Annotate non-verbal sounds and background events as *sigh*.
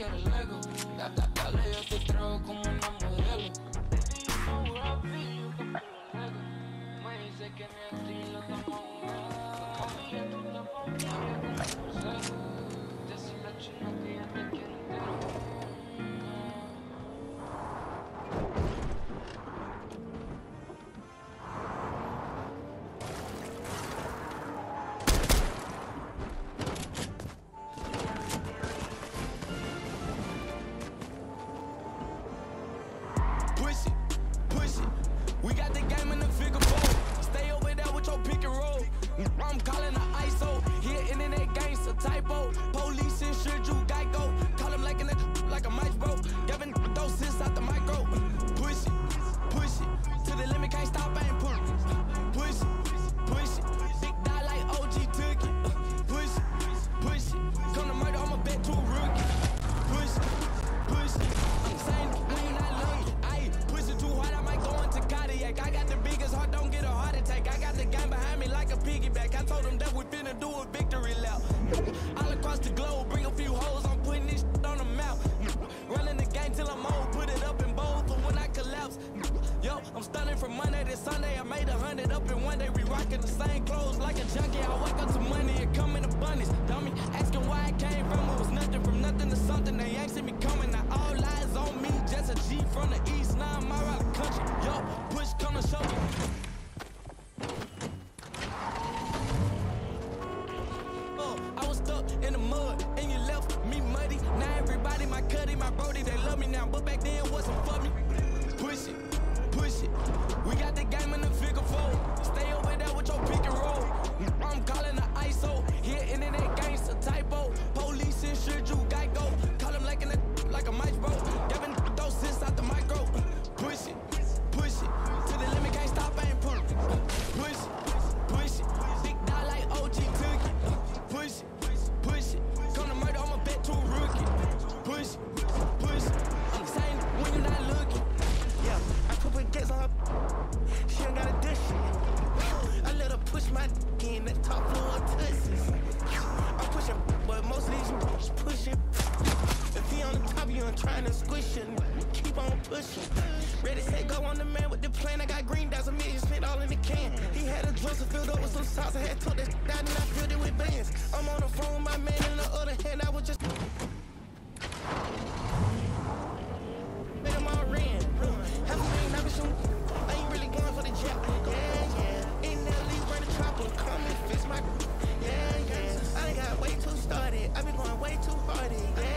quieres Lego. Gata, dale, yo te trago como una modelo. Me dice que la piggyback. I told them that we finna do a victory lap. *laughs* All across the globe, bring a few hoes. I'm putting this shit on the map. *laughs* Running the game till I'm old. Put it up in bold for when I collapse. *laughs* Yo, I'm stunning from Monday to Sunday. I made a hundred up in one day. We rocking the same clothes like a junkie. I my brody, they love me now. But back then top floor of Tootsies. I'm pushing, but most of these bitches pushing. If he on the top, you ain't trying to squish it. Keep on pushing. Ready, set, go on the man with the plan. I got green dots, a million spent all in the can. He had a dresser filled up with some sauce. I had took that down and I filled it with bands. I'm on the phone my man too started.